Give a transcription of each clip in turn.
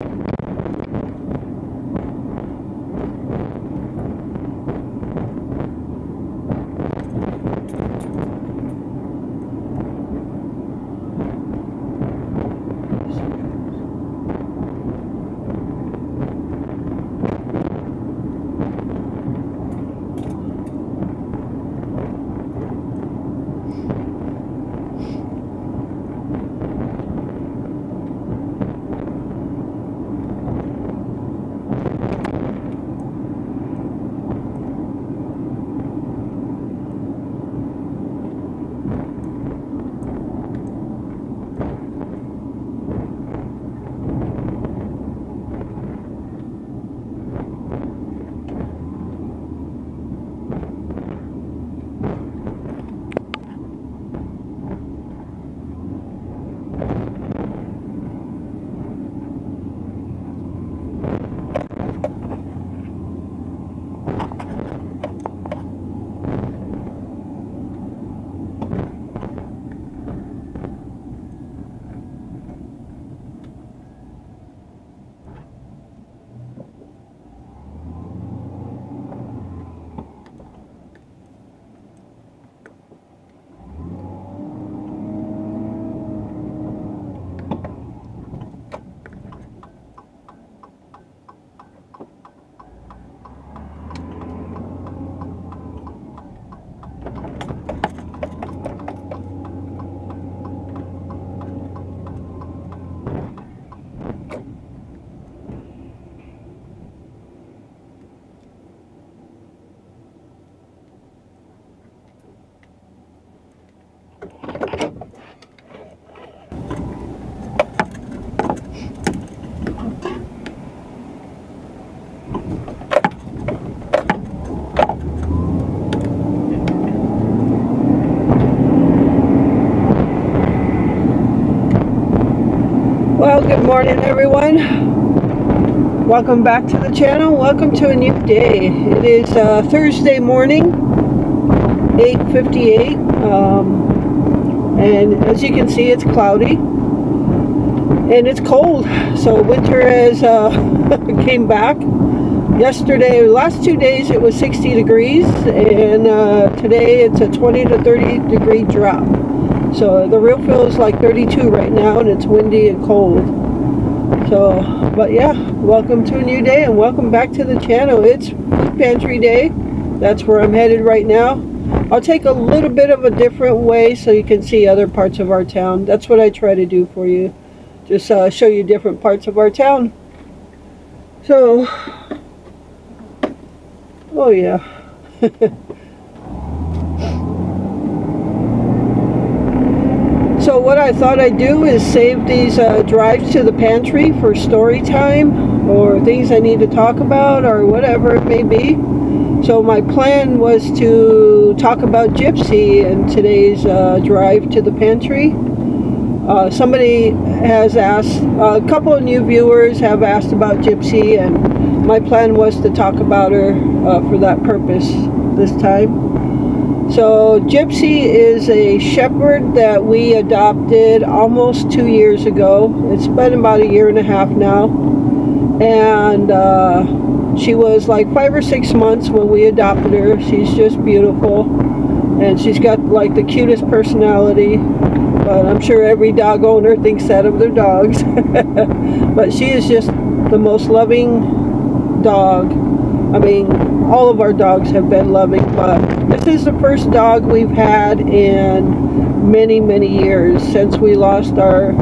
Well, morning everyone. Welcome back to the channel. Welcome to a new day. It is uh, Thursday morning, 8.58. Um, and as you can see, it's cloudy. And it's cold. So winter has uh, came back. Yesterday, last two days, it was 60 degrees. And uh, today, it's a 20 to 30 degree drop. So the real feel is like 32 right now and it's windy and cold. So, but yeah, welcome to a new day and welcome back to the channel. It's pantry day. That's where I'm headed right now. I'll take a little bit of a different way so you can see other parts of our town. That's what I try to do for you. Just uh, show you different parts of our town. So, oh yeah. what I thought I'd do is save these uh, drives to the pantry for story time or things I need to talk about or whatever it may be. So my plan was to talk about Gypsy in today's uh, drive to the pantry. Uh, somebody has asked, a couple of new viewers have asked about Gypsy and my plan was to talk about her uh, for that purpose this time. So Gypsy is a shepherd that we adopted almost two years ago. It's been about a year and a half now. And uh, she was like five or six months when we adopted her. She's just beautiful. And she's got like the cutest personality. But I'm sure every dog owner thinks that of their dogs. but she is just the most loving dog. I mean, all of our dogs have been loving, but is the first dog we've had in many, many years since we lost our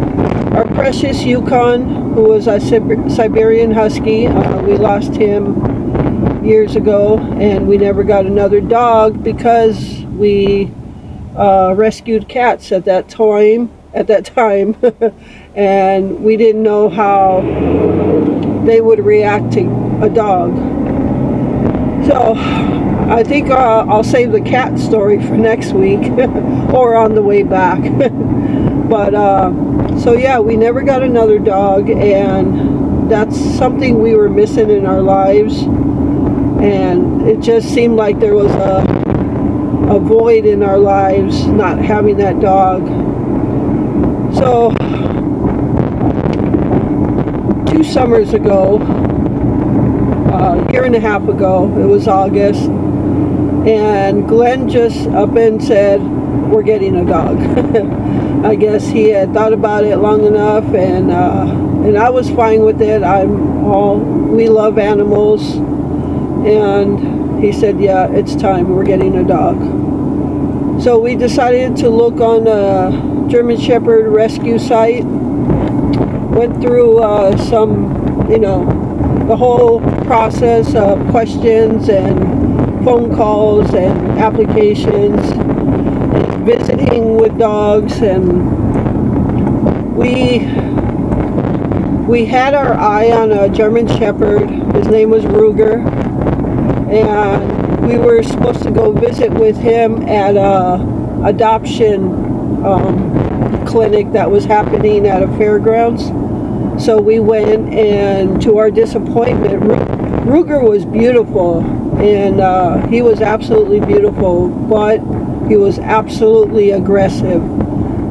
our precious Yukon, who was a Siberian Husky. Uh, we lost him years ago, and we never got another dog because we uh, rescued cats at that time. At that time, and we didn't know how they would react to a dog so I think uh, I'll save the cat story for next week or on the way back. but uh, so yeah, we never got another dog and that's something we were missing in our lives. And it just seemed like there was a, a void in our lives not having that dog. So two summers ago, a year and a half ago, it was August, and Glenn just up and said, we're getting a dog. I guess he had thought about it long enough and uh, and I was fine with it. I'm all, we love animals and he said, yeah, it's time, we're getting a dog. So we decided to look on a German Shepherd rescue site, went through uh, some, you know, the whole process of questions and phone calls and applications and visiting with dogs and we we had our eye on a German Shepherd. His name was Ruger. And we were supposed to go visit with him at a adoption um, clinic that was happening at a fairgrounds. So we went and to our disappointment, Ruger was beautiful and uh, he was absolutely beautiful, but he was absolutely aggressive.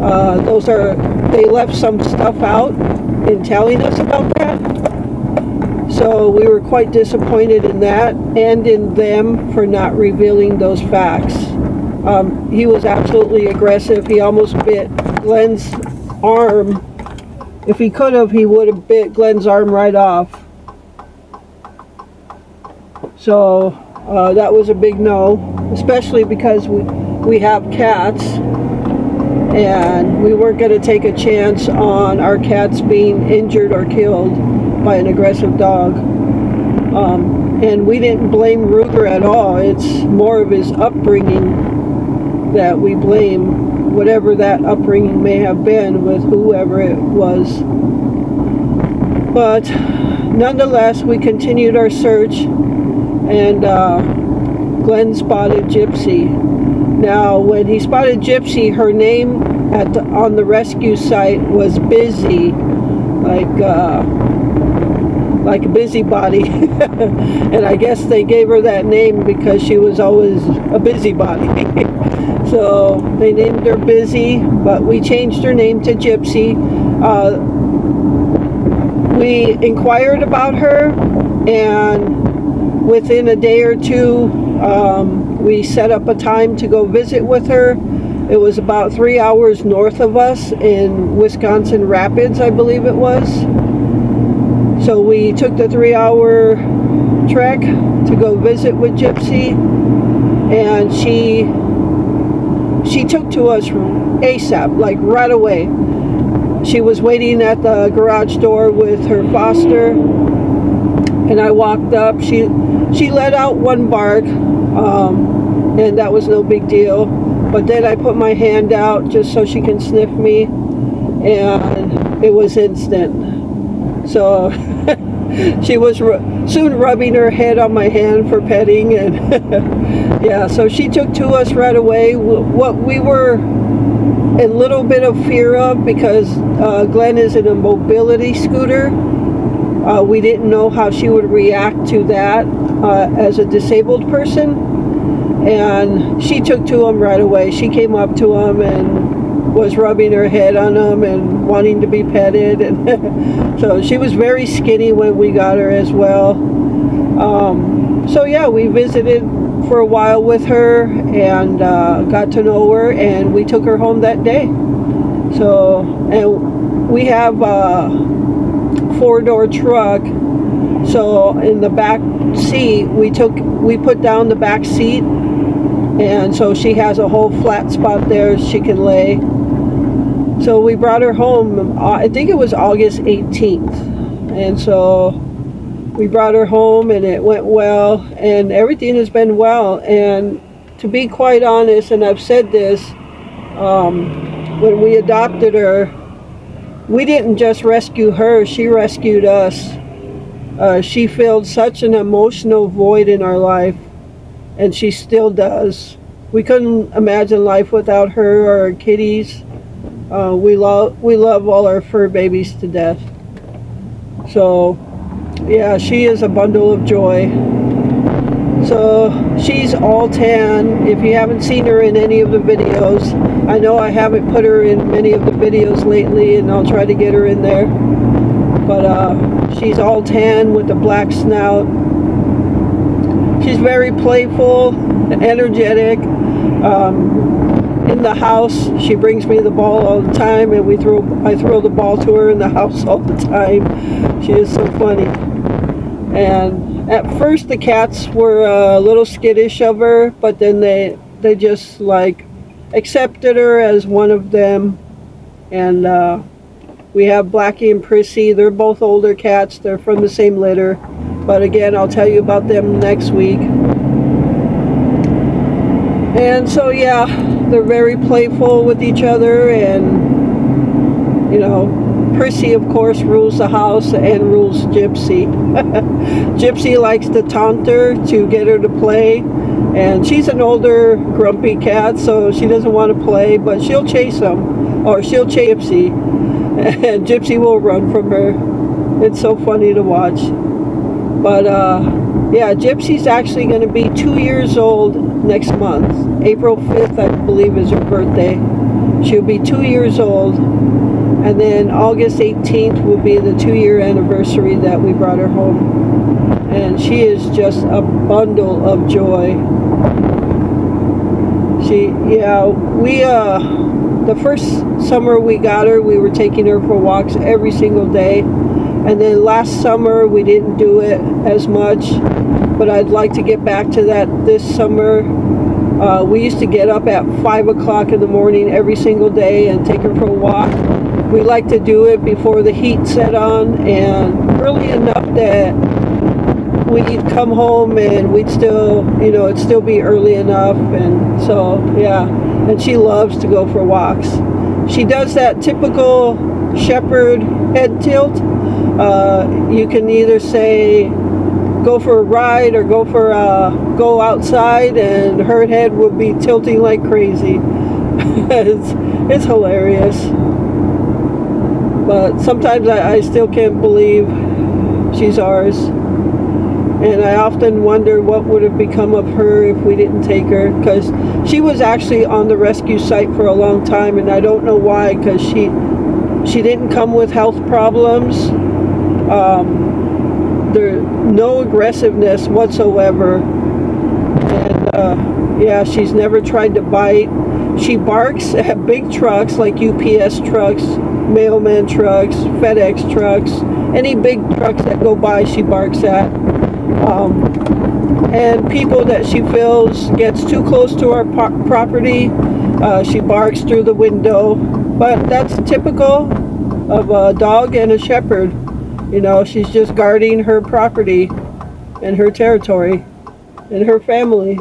Uh, those are, they left some stuff out in telling us about that. So we were quite disappointed in that and in them for not revealing those facts. Um, he was absolutely aggressive. He almost bit Glenn's arm. If he could have, he would have bit Glenn's arm right off. So uh, that was a big no, especially because we, we have cats and we weren't going to take a chance on our cats being injured or killed by an aggressive dog. Um, and we didn't blame Ruger at all. It's more of his upbringing that we blame, whatever that upbringing may have been with whoever it was. But nonetheless, we continued our search and uh, Glenn spotted Gypsy now, when he spotted Gypsy, her name at the, on the rescue site was Busy, like uh, like a busybody. and I guess they gave her that name because she was always a busybody. so they named her Busy, but we changed her name to Gypsy. Uh, we inquired about her, and within a day or two, um, we set up a time to go visit with her. It was about three hours north of us in Wisconsin Rapids, I believe it was. So we took the three hour trek to go visit with Gypsy and she she took to us from ASAP, like right away. She was waiting at the garage door with her foster and I walked up. She she let out one bark. Um, and that was no big deal. But then I put my hand out just so she can sniff me, and it was instant. So she was soon rubbing her head on my hand for petting, and yeah, so she took to us right away. What we were a little bit of fear of because uh, Glenn is in a mobility scooter. Uh, we didn't know how she would react to that uh, as a disabled person and she took to him right away. She came up to him and was rubbing her head on him and wanting to be petted. And so she was very skinny when we got her as well. Um, so yeah, we visited for a while with her and uh, got to know her and we took her home that day. So, and we have a four-door truck. So in the back seat we took we put down the back seat and so she has a whole flat spot there she can lay. So we brought her home uh, I think it was August 18th and so we brought her home and it went well and everything has been well. And to be quite honest and I've said this um, when we adopted her we didn't just rescue her she rescued us uh, she filled such an emotional void in our life and she still does. We couldn't imagine life without her or our kitties. Uh, we love we love all our fur babies to death. So, yeah, she is a bundle of joy. So she's all tan. If you haven't seen her in any of the videos, I know I haven't put her in many of the videos lately, and I'll try to get her in there. But uh, she's all tan with a black snout. She's very playful, energetic. Um, in the house, she brings me the ball all the time, and we throw. I throw the ball to her in the house all the time. She is so funny. And at first, the cats were a little skittish of her, but then they they just like accepted her as one of them. And uh, we have Blackie and Prissy. They're both older cats. They're from the same litter. But again, I'll tell you about them next week. And so, yeah, they're very playful with each other. And, you know, Prissy, of course, rules the house and rules Gypsy. Gypsy likes to taunt her to get her to play. And she's an older, grumpy cat, so she doesn't want to play, but she'll chase him. Or she'll chase Gypsy. And Gypsy will run from her. It's so funny to watch. But, uh, yeah, Gypsy's actually going to be two years old next month. April 5th, I believe, is her birthday. She'll be two years old and then August 18th will be the two-year anniversary that we brought her home. And she is just a bundle of joy. She, yeah, we, uh, the first summer we got her, we were taking her for walks every single day. And then last summer we didn't do it as much, but I'd like to get back to that this summer. Uh, we used to get up at 5 o'clock in the morning every single day and take her for a walk we like to do it before the heat set on and early enough that we'd come home and we'd still, you know, it'd still be early enough. And so, yeah. And she loves to go for walks. She does that typical shepherd head tilt. Uh, you can either say go for a ride or go for a, go outside and her head would be tilting like crazy. it's, it's hilarious. But sometimes I, I still can't believe she's ours. And I often wonder what would have become of her if we didn't take her. Because she was actually on the rescue site for a long time, and I don't know why, because she, she didn't come with health problems. Um, there no aggressiveness whatsoever. And uh, yeah, she's never tried to bite. She barks at big trucks like UPS trucks mailman trucks, FedEx trucks, any big trucks that go by she barks at. Um, and people that she feels gets too close to our property, uh, she barks through the window. But that's typical of a dog and a shepherd. You know, she's just guarding her property and her territory and her family.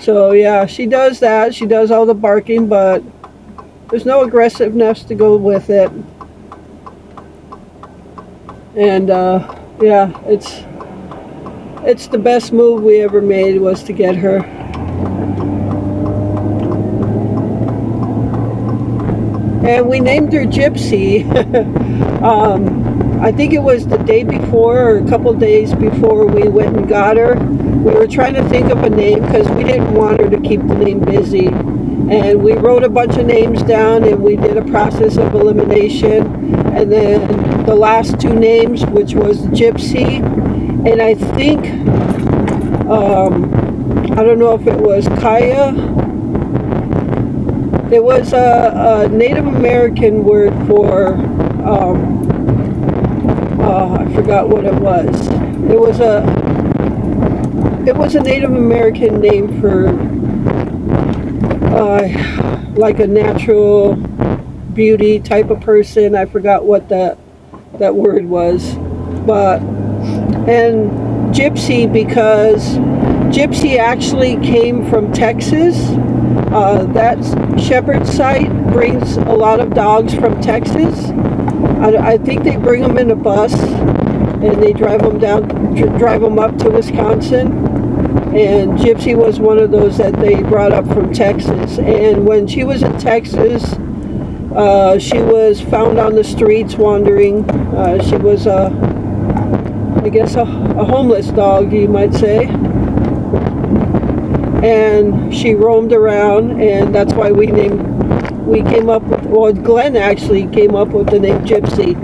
So yeah, she does that. She does all the barking, but there's no aggressiveness to go with it. And uh, yeah, it's it's the best move we ever made was to get her. And we named her Gypsy. um, I think it was the day before or a couple days before we went and got her. We were trying to think of a name because we didn't want her to keep the name busy and we wrote a bunch of names down and we did a process of elimination and then the last two names which was Gypsy and I think um, I don't know if it was Kaya. It was a, a Native American word for um, uh, I forgot what it was. It was a it was a Native American name for uh, like a natural beauty type of person. I forgot what that that word was, but and gypsy because gypsy actually came from Texas. Uh, that shepherd site brings a lot of dogs from Texas. I, I think they bring them in a bus and they drive them down, drive them up to Wisconsin and Gypsy was one of those that they brought up from Texas. And when she was in Texas, uh, she was found on the streets wandering. Uh, she was a, I guess, a, a homeless dog, you might say. And she roamed around, and that's why we named, we came up with, well, Glenn actually came up with the name Gypsy.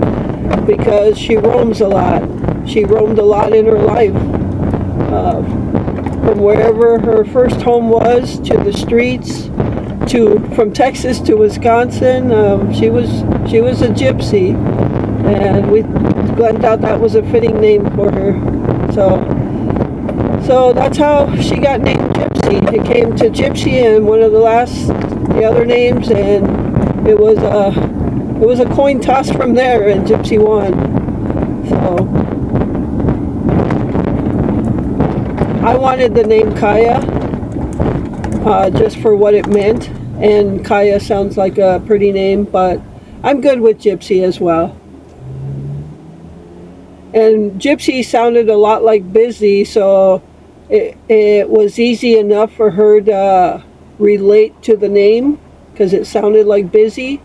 because she roams a lot. She roamed a lot in her life. Uh, from wherever her first home was to the streets to from Texas to Wisconsin. Um, she was she was a gypsy, and we Glenn thought that was a fitting name for her. So so that's how she got named Gypsy. It came to Gypsy and one of the last the other names, and it was a it was a coin toss from there, and Gypsy won. So. I wanted the name Kaya uh, just for what it meant and Kaya sounds like a pretty name but I'm good with Gypsy as well and Gypsy sounded a lot like busy so it, it was easy enough for her to relate to the name because it sounded like busy.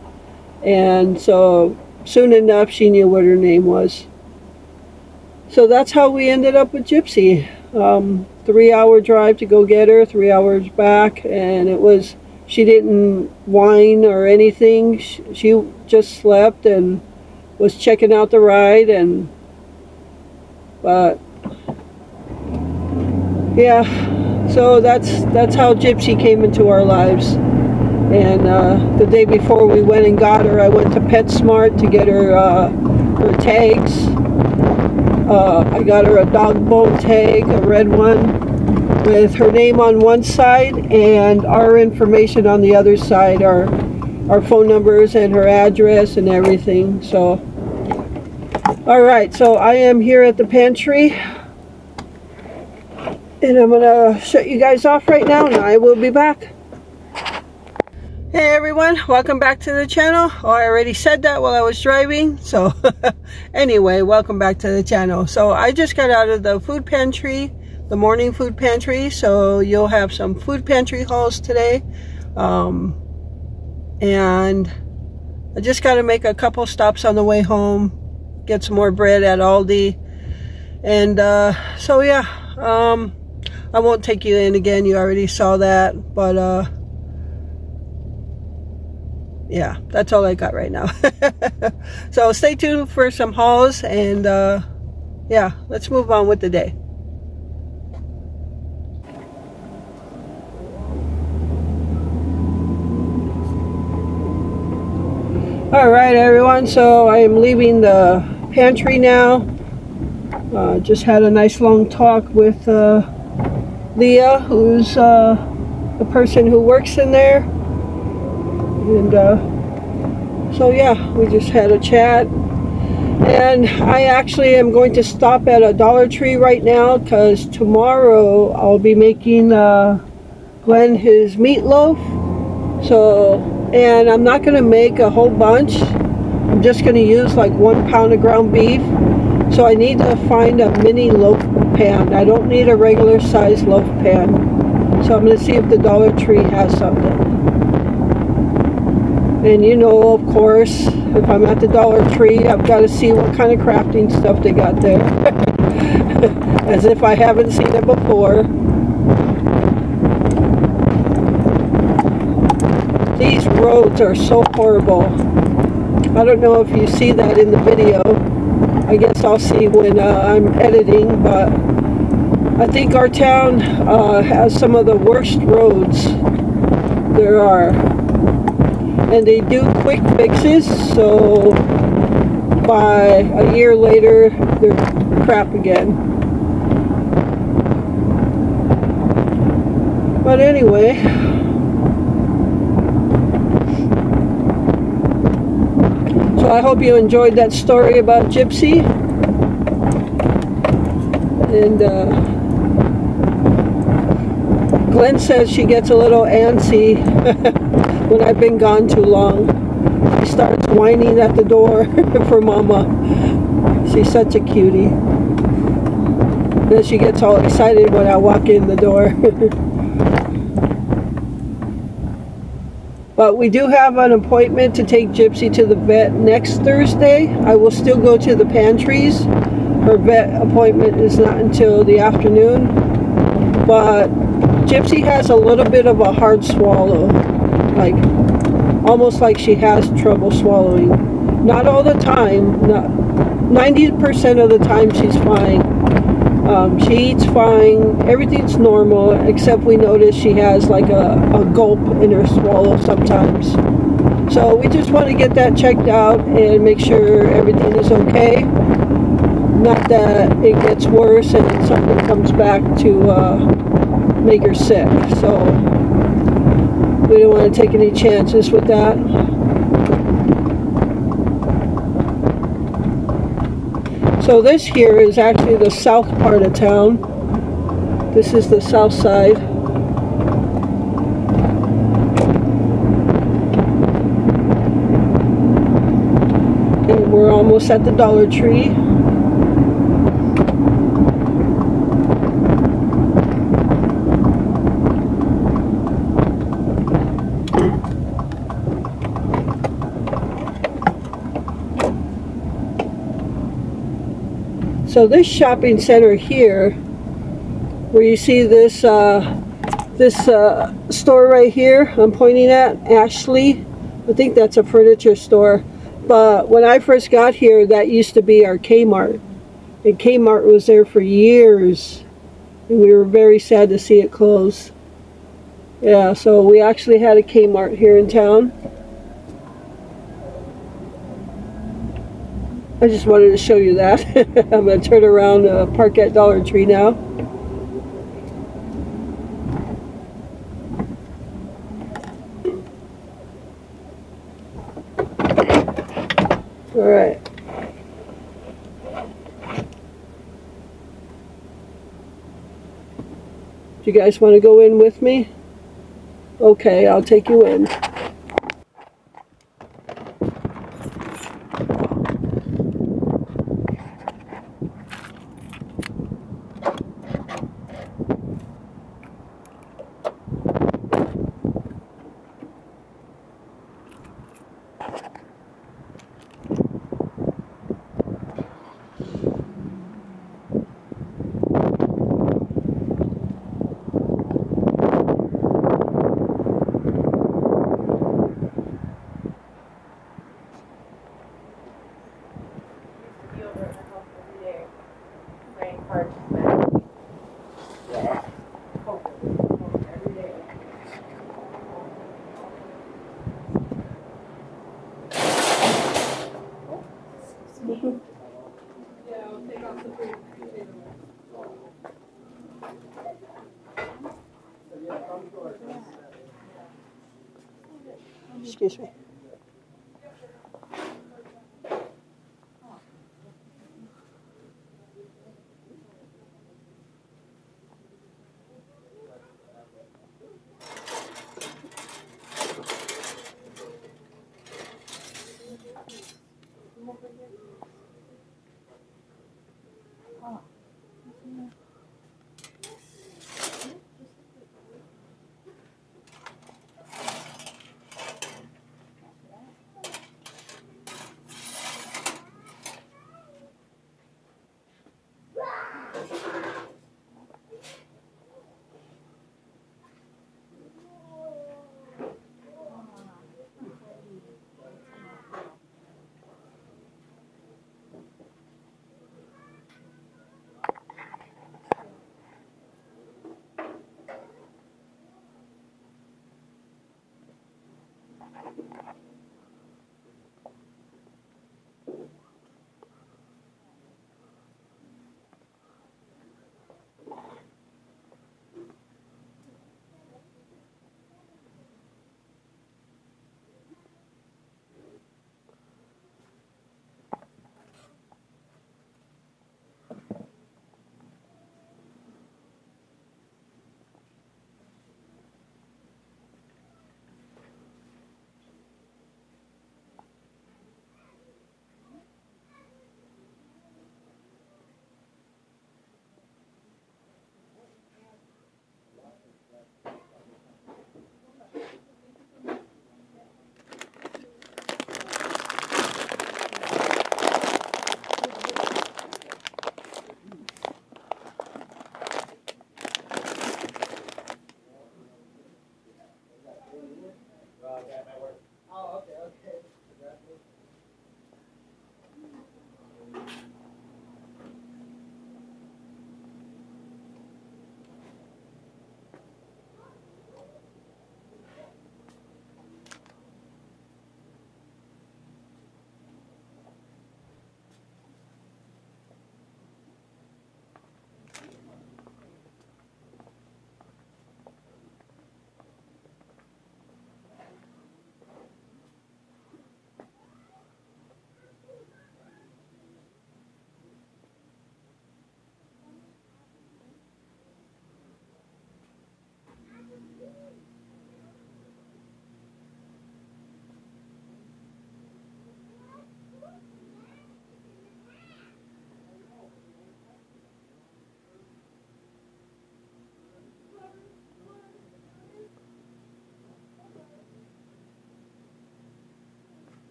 And so soon enough she knew what her name was. So that's how we ended up with Gypsy. Um, three hour drive to go get her, three hours back, and it was, she didn't whine or anything. She, she just slept and was checking out the ride and, but, yeah, so that's, that's how Gypsy came into our lives. And uh, the day before we went and got her, I went to PetSmart to get her uh, her tags uh, I got her a dog bone tag, a red one, with her name on one side and our information on the other side, our, our phone numbers and her address and everything. So, all right, so I am here at the pantry. And I'm going to shut you guys off right now and I will be back. Hey everyone, welcome back to the channel. Oh, I already said that while I was driving. So anyway, welcome back to the channel. So I just got out of the food pantry, the morning food pantry. So you'll have some food pantry hauls today. Um, and I just got to make a couple stops on the way home, get some more bread at Aldi. And uh, so yeah, um, I won't take you in again. You already saw that. But uh, yeah, that's all I got right now. so stay tuned for some hauls and uh, yeah, let's move on with the day. All right, everyone. So I am leaving the pantry now. Uh, just had a nice long talk with uh, Leah, who's uh, the person who works in there. And uh, so yeah we just had a chat. And I actually am going to stop at a Dollar Tree right now because tomorrow I'll be making uh, Glenn his meatloaf. So and I'm not gonna make a whole bunch I'm just gonna use like one pound of ground beef so I need to find a mini loaf pan I don't need a regular size loaf pan so I'm gonna see if the Dollar Tree has something and you know, of course, if I'm at the Dollar Tree, I've got to see what kind of crafting stuff they got there. As if I haven't seen it before. These roads are so horrible. I don't know if you see that in the video. I guess I'll see when uh, I'm editing, but I think our town uh, has some of the worst roads there are and they do quick fixes so by a year later they're crap again but anyway I hope you enjoyed that story about Gypsy and uh, Glenn says she gets a little antsy when I've been gone too long. She starts whining at the door for mama. She's such a cutie. Then she gets all excited when I walk in the door. but we do have an appointment to take Gypsy to the vet next Thursday. I will still go to the pantries. Her vet appointment is not until the afternoon. But Gypsy has a little bit of a hard swallow like almost like she has trouble swallowing. Not all the time, not 90% of the time she's fine. Um, she eats fine, everything's normal, except we notice she has like a, a gulp in her swallow sometimes. So we just want to get that checked out and make sure everything is okay. Not that it gets worse and something comes back to uh, make her sick. So we don't want to take any chances with that. So this here is actually the south part of town. This is the south side. And we're almost at the Dollar Tree. So this shopping center here, where you see this uh, this uh, store right here I'm pointing at, Ashley, I think that's a furniture store. But when I first got here, that used to be our Kmart. And Kmart was there for years. And we were very sad to see it close. Yeah, so we actually had a Kmart here in town. I just wanted to show you that. I'm going to turn around uh, park at Dollar Tree now. Alright. Do you guys want to go in with me? Okay, I'll take you in.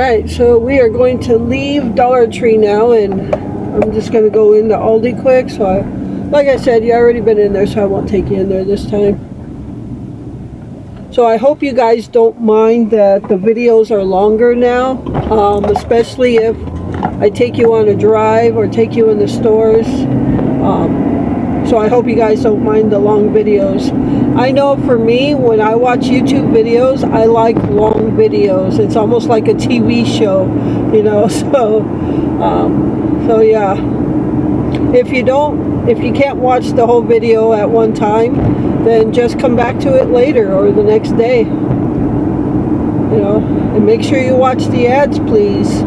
Right, so we are going to leave Dollar Tree now, and I'm just going to go into Aldi quick. So, I, like I said, you already been in there, so I won't take you in there this time. So I hope you guys don't mind that the videos are longer now, um, especially if I take you on a drive or take you in the stores. Um, so I hope you guys don't mind the long videos. I know for me, when I watch YouTube videos, I like long videos. It's almost like a TV show, you know, so, um, so yeah. If you don't, if you can't watch the whole video at one time, then just come back to it later or the next day. You know, and make sure you watch the ads, please.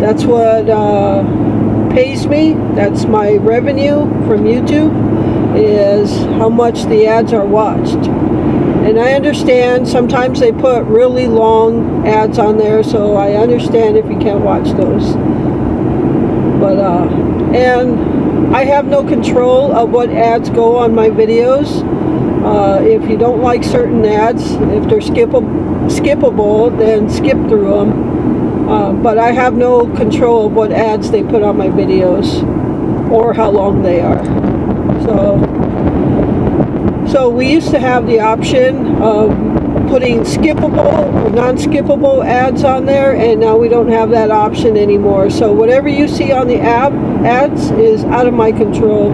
That's what uh, pays me. That's my revenue from YouTube is how much the ads are watched. And I understand sometimes they put really long ads on there, so I understand if you can't watch those. But, uh, and I have no control of what ads go on my videos. Uh, if you don't like certain ads, if they're skippable, skippable then skip through them. Uh, but I have no control of what ads they put on my videos or how long they are. So, so we used to have the option of putting skippable non-skippable ads on there and now we don't have that option anymore. So whatever you see on the app ads is out of my control.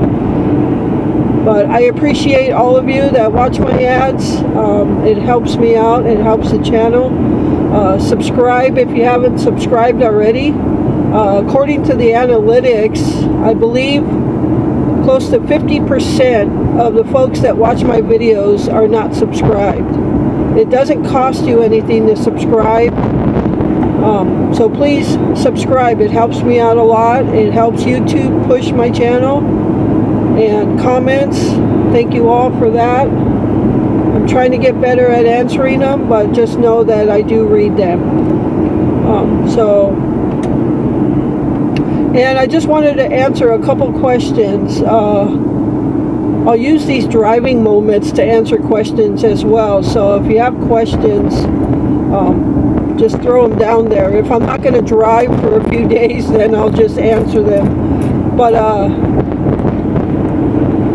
But I appreciate all of you that watch my ads. Um, it helps me out. It helps the channel. Uh, subscribe if you haven't subscribed already. Uh, according to the analytics, I believe close to 50% of the folks that watch my videos are not subscribed. It doesn't cost you anything to subscribe. Um, so please subscribe. It helps me out a lot. It helps YouTube push my channel. And comments, thank you all for that. I'm trying to get better at answering them, but just know that I do read them. Um, so and I just wanted to answer a couple questions. Uh, I'll use these driving moments to answer questions as well. So if you have questions, um, just throw them down there. If I'm not going to drive for a few days, then I'll just answer them. But uh,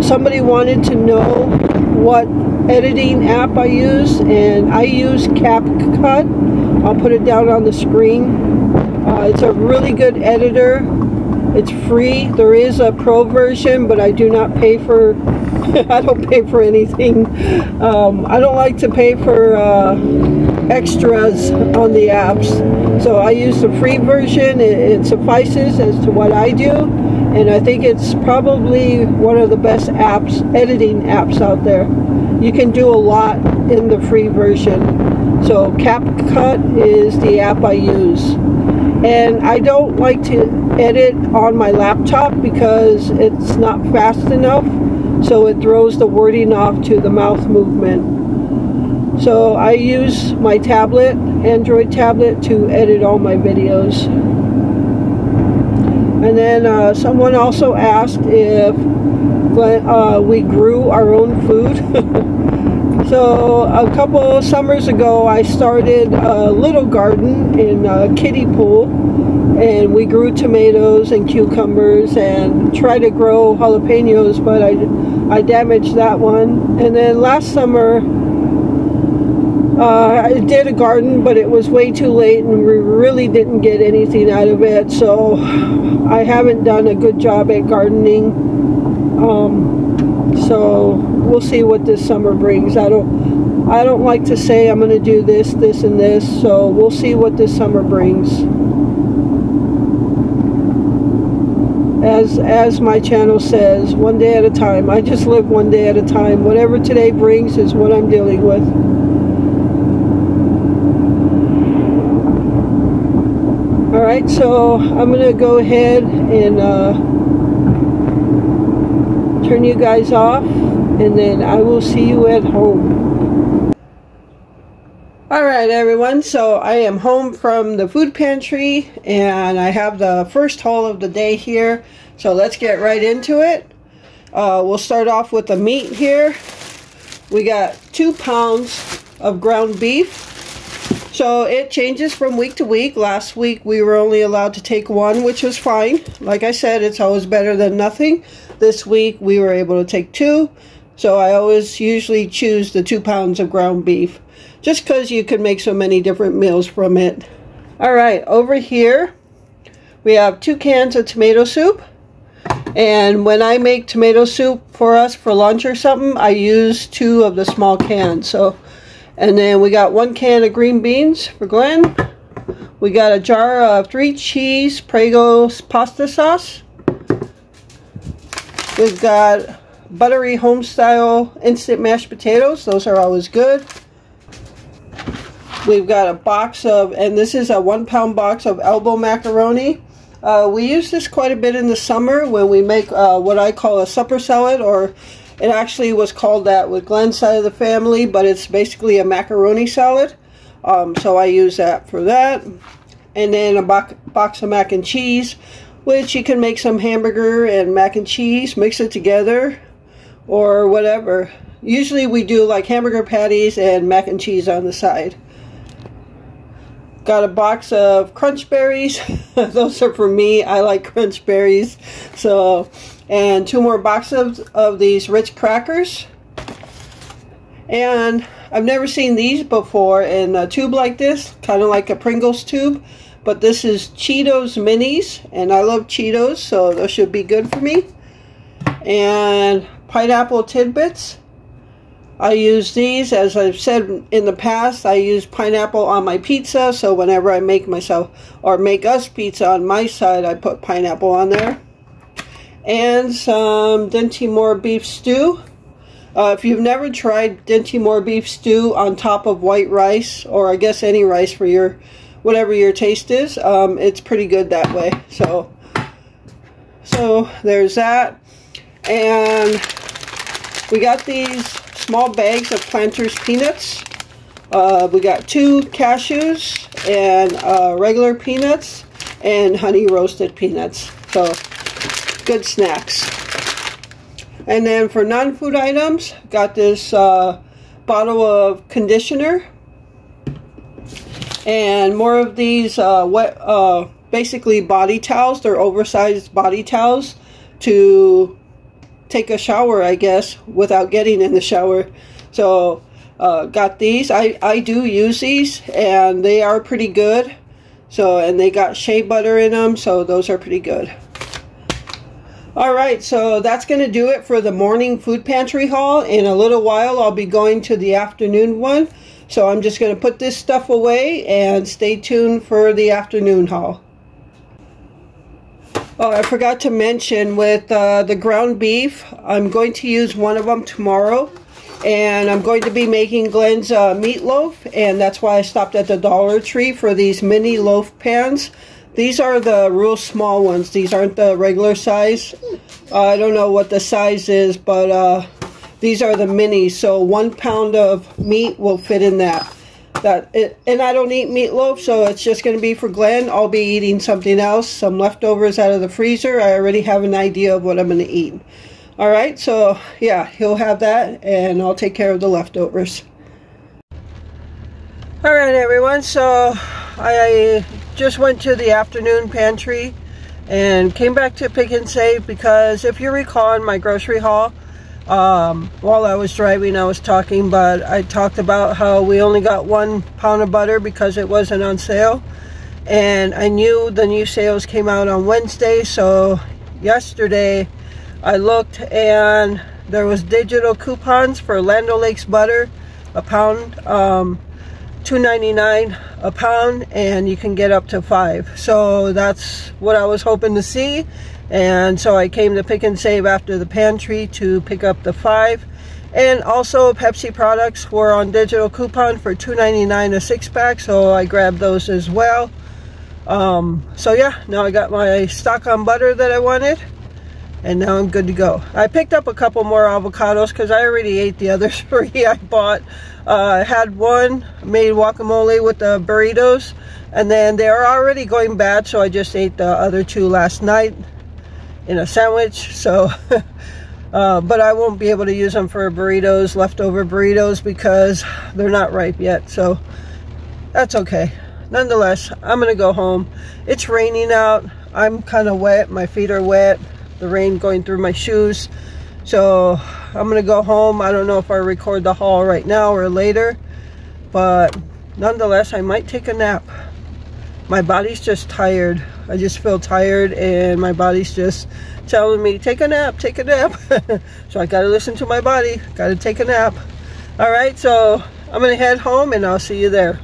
somebody wanted to know what editing app I use, and I use CapCut. I'll put it down on the screen. Uh, it's a really good editor. It's free. There is a pro version, but I do not pay for, I don't pay for anything. Um, I don't like to pay for uh, extras on the apps. So I use the free version. It, it suffices as to what I do. And I think it's probably one of the best apps, editing apps out there. You can do a lot in the free version. So CapCut is the app I use and I don't like to edit on my laptop because it's not fast enough so it throws the wording off to the mouth movement. So I use my tablet Android tablet to edit all my videos. And then uh, someone also asked if uh, we grew our own food So a couple summers ago I started a little garden in a kiddie pool and we grew tomatoes and cucumbers and tried to grow jalapenos but I, I damaged that one. And then last summer uh, I did a garden but it was way too late and we really didn't get anything out of it. So I haven't done a good job at gardening. Um, so we'll see what this summer brings. I don't I don't like to say I'm going to do this, this, and this, so we'll see what this summer brings. As, as my channel says, one day at a time. I just live one day at a time. Whatever today brings is what I'm dealing with. Alright, so I'm going to go ahead and uh, turn you guys off and then I will see you at home. Alright everyone, so I am home from the food pantry and I have the first haul of the day here. So let's get right into it. Uh, we'll start off with the meat here. We got two pounds of ground beef, So it changes from week to week. Last week we were only allowed to take one, which was fine. Like I said, it's always better than nothing. This week we were able to take two. So I always usually choose the two pounds of ground beef. Just because you can make so many different meals from it. Alright, over here we have two cans of tomato soup. And when I make tomato soup for us for lunch or something, I use two of the small cans. So and then we got one can of green beans for Glenn. We got a jar of three cheese Prego pasta sauce. We've got buttery homestyle instant mashed potatoes. Those are always good. We've got a box of, and this is a one pound box of elbow macaroni. Uh, we use this quite a bit in the summer when we make uh, what I call a supper salad or it actually was called that with Glenn's side of the family, but it's basically a macaroni salad. Um, so I use that for that. And then a bo box of mac and cheese, which you can make some hamburger and mac and cheese, mix it together, or whatever. Usually we do like hamburger patties and mac and cheese on the side. Got a box of crunch berries. Those are for me. I like crunch berries. So and two more boxes of these Ritz crackers. And I've never seen these before in a tube like this, kind of like a Pringles tube. But this is Cheetos Minis, and I love Cheetos, so those should be good for me. And pineapple tidbits. I use these, as I've said in the past, I use pineapple on my pizza, so whenever I make myself, or make us pizza on my side, I put pineapple on there and some Dinty beef stew. Uh, if you've never tried Dinty beef stew on top of white rice, or I guess any rice for your, whatever your taste is, um, it's pretty good that way. So, so there's that. And we got these small bags of Planters peanuts. Uh, we got two cashews and uh, regular peanuts and honey roasted peanuts. So good snacks. And then for non-food items, got this uh, bottle of conditioner. And more of these uh, wet, uh, basically body towels. They're oversized body towels to take a shower, I guess, without getting in the shower. So, uh, got these. I, I do use these, and they are pretty good. So, and they got shea butter in them, so those are pretty good. All right, so that's going to do it for the morning food pantry haul. In a little while, I'll be going to the afternoon one. So I'm just going to put this stuff away and stay tuned for the afternoon haul. Oh, I forgot to mention with uh, the ground beef, I'm going to use one of them tomorrow. And I'm going to be making Glenn's uh, meatloaf. And that's why I stopped at the Dollar Tree for these mini loaf pans. These are the real small ones. These aren't the regular size. Uh, I don't know what the size is, but uh, these are the minis. So one pound of meat will fit in that. That it, And I don't eat meatloaf, so it's just going to be for Glenn. I'll be eating something else, some leftovers out of the freezer. I already have an idea of what I'm going to eat. All right, so yeah, he'll have that, and I'll take care of the leftovers. All right, everyone, so I just went to the afternoon pantry and came back to Pick and Save because if you recall in my grocery haul, um, while I was driving I was talking, but I talked about how we only got one pound of butter because it wasn't on sale. And I knew the new sales came out on Wednesday, so yesterday I looked and there was digital coupons for Land O'Lakes butter, a pound. Um, $2.99 a pound and you can get up to five so that's what I was hoping to see and so I came to pick and save after the pantry to pick up the five and also Pepsi products were on digital coupon for $2.99 a six pack so I grabbed those as well um, so yeah now I got my stock on butter that I wanted and now I'm good to go. I picked up a couple more avocados because I already ate the other three I bought. Uh, I had one, made guacamole with the burritos, and then they are already going bad, so I just ate the other two last night in a sandwich. So, uh, but I won't be able to use them for burritos, leftover burritos, because they're not ripe yet. So, that's okay. Nonetheless, I'm going to go home. It's raining out. I'm kind of wet. My feet are wet. The rain going through my shoes. So I'm going to go home. I don't know if I record the haul right now or later. But nonetheless, I might take a nap. My body's just tired. I just feel tired and my body's just telling me, take a nap, take a nap. so I got to listen to my body. Got to take a nap. All right, so I'm to head home and I'll see you there.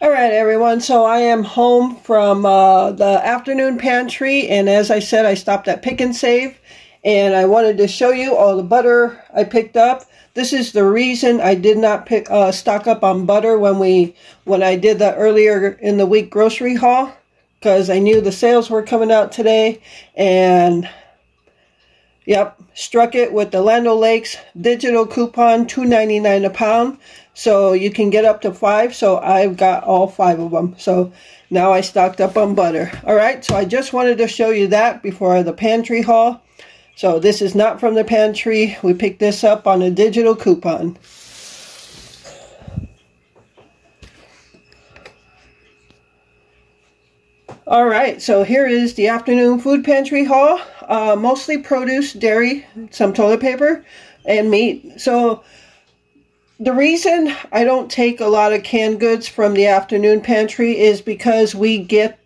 All right, everyone. So I am home from uh, the afternoon pantry. And as I said, I stopped at Pick and Save. And I wanted to show you all the butter I picked up. This is the reason I did not pick uh, stock up on butter when we when I did the earlier in the week grocery haul because I knew the sales were coming out today and yep struck it with the Land Lakes digital coupon $2.99 a pound. So you can get up to five so I've got all five of them so now I stocked up on butter. All right so I just wanted to show you that before the pantry haul so this is not from the pantry. We picked this up on a digital coupon. All right, so here is the afternoon food pantry haul. Uh, mostly produce, dairy, some toilet paper, and meat. So the reason I don't take a lot of canned goods from the afternoon pantry is because we get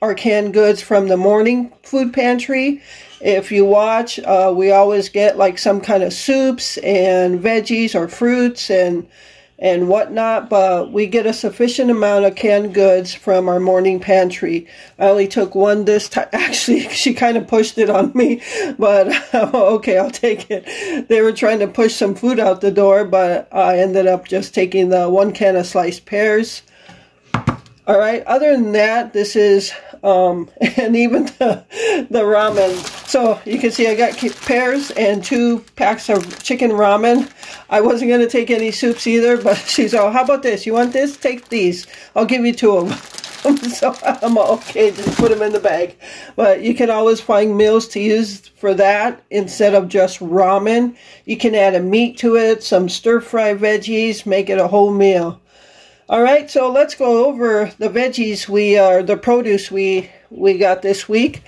our canned goods from the morning food pantry if you watch, uh, we always get like some kind of soups and veggies or fruits and and whatnot, but we get a sufficient amount of canned goods from our morning pantry. I only took one this time. Actually, she kind of pushed it on me, but okay, I'll take it. They were trying to push some food out the door, but I ended up just taking the one can of sliced pears. All right, other than that, this is um, and even the, the ramen. So you can see I got pears and two packs of chicken ramen. I wasn't going to take any soups either, but she's all, how about this? You want this? Take these. I'll give you two of them. so I'm okay, just put them in the bag. But you can always find meals to use for that instead of just ramen. You can add a meat to it, some stir-fry veggies, make it a whole meal. All right, so let's go over the veggies we are, uh, the produce we, we got this week.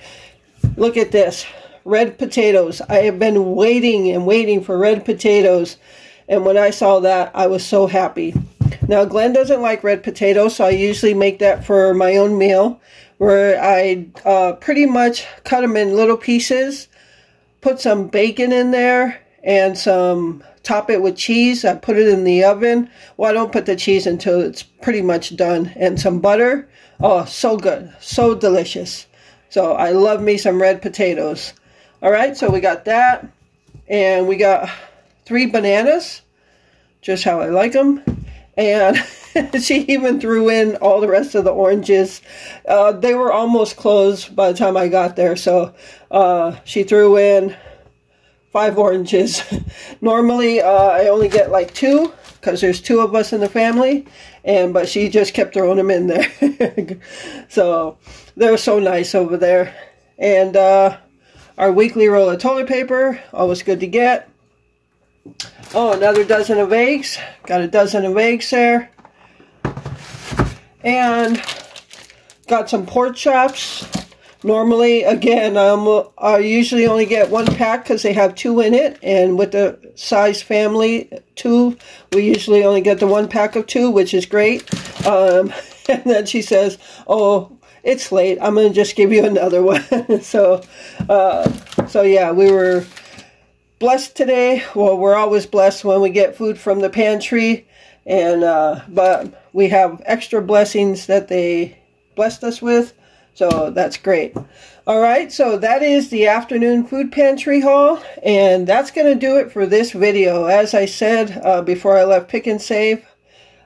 Look at this, red potatoes. I have been waiting and waiting for red potatoes. And when I saw that, I was so happy. Now, Glenn doesn't like red potatoes, so I usually make that for my own meal, where I uh, pretty much cut them in little pieces, put some bacon in there, and some top it with cheese. I put it in the oven. Well, I don't put the cheese until it's pretty much done. And some butter. Oh, so good. So delicious. So I love me some red potatoes. All right, so we got that. And we got three bananas. Just how I like them. And she even threw in all the rest of the oranges. Uh, they were almost closed by the time I got there. So uh, she threw in five oranges. Normally, uh, I only get like two because there's two of us in the family, and but she just kept throwing them in there. so they're so nice over there. And uh, our weekly roll of toilet paper, always good to get. Oh, another dozen of eggs. Got a dozen of eggs there. And got some pork chops Normally, again, um, I usually only get one pack because they have two in it. And with the size family, two, we usually only get the one pack of two, which is great. Um, and then she says, oh, it's late. I'm going to just give you another one. so, uh, so yeah, we were blessed today. Well, we're always blessed when we get food from the pantry. And, uh, but we have extra blessings that they blessed us with. So that's great. All right, so that is the afternoon food pantry haul, and that's going to do it for this video. As I said uh, before I left Pick and Save,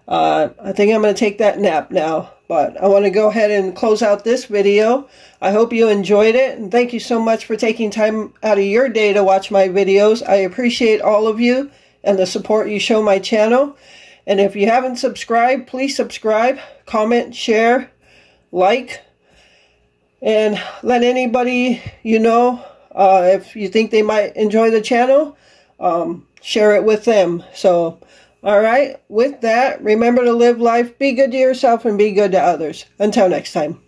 uh, I think I'm going to take that nap now. But I want to go ahead and close out this video. I hope you enjoyed it, and thank you so much for taking time out of your day to watch my videos. I appreciate all of you and the support you show my channel. And if you haven't subscribed, please subscribe, comment, share, like, and let anybody you know uh, if you think they might enjoy the channel um, share it with them so All right. With that, remember to live life, be good to yourself, and be good to others. Until next time.